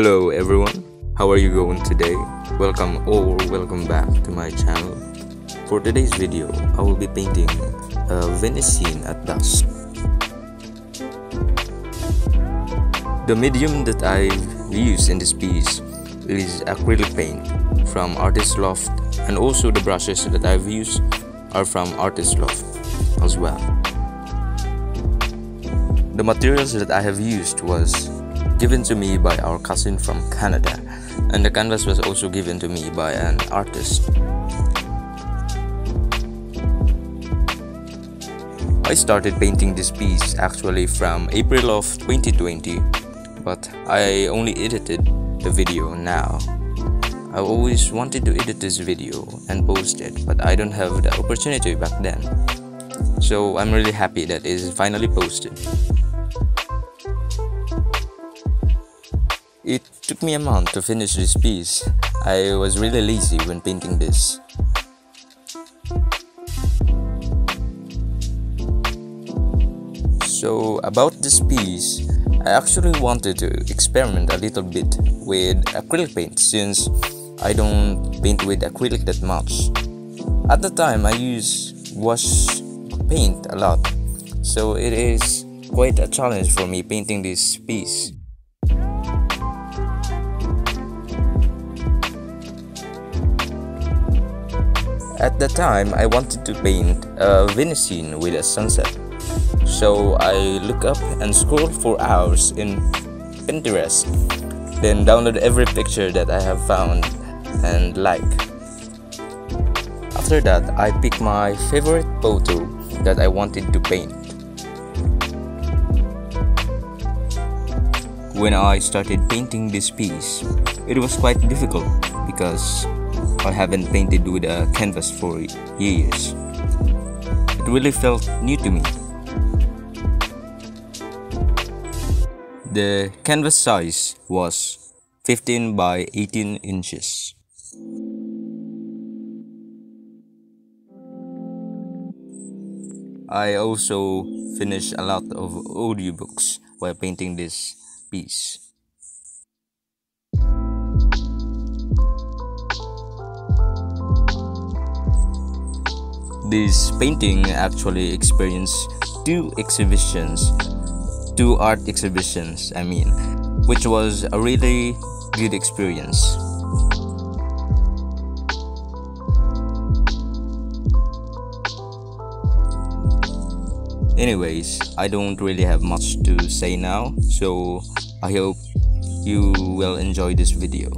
Hello everyone, how are you going today? Welcome or welcome back to my channel. For today's video, I will be painting a Venice scene at dusk. The medium that I've used in this piece is acrylic paint from Artist Loft and also the brushes that I've used are from Artist Loft as well. The materials that I have used was given to me by our cousin from Canada, and the canvas was also given to me by an artist. I started painting this piece actually from April of 2020, but I only edited the video now. I always wanted to edit this video and post it, but I don't have the opportunity back then. So I'm really happy that it is finally posted. It took me a month to finish this piece. I was really lazy when painting this. So about this piece, I actually wanted to experiment a little bit with acrylic paint since I don't paint with acrylic that much. At the time I use gouache paint a lot, so it is quite a challenge for me painting this piece. At the time, I wanted to paint a Venice scene with a sunset. So I look up and scroll for hours in Pinterest, then download every picture that I have found and like. After that, I pick my favorite photo that I wanted to paint. When I started painting this piece, it was quite difficult because I haven't painted with a canvas for years. It really felt new to me. The canvas size was 15 by 18 inches. I also finished a lot of audiobooks while painting this piece. This painting actually experienced two exhibitions, two art exhibitions, I mean, which was a really good experience. Anyways, I don't really have much to say now, so I hope you will enjoy this video.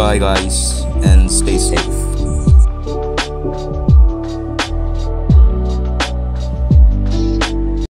Goodbye, guys, and stay safe.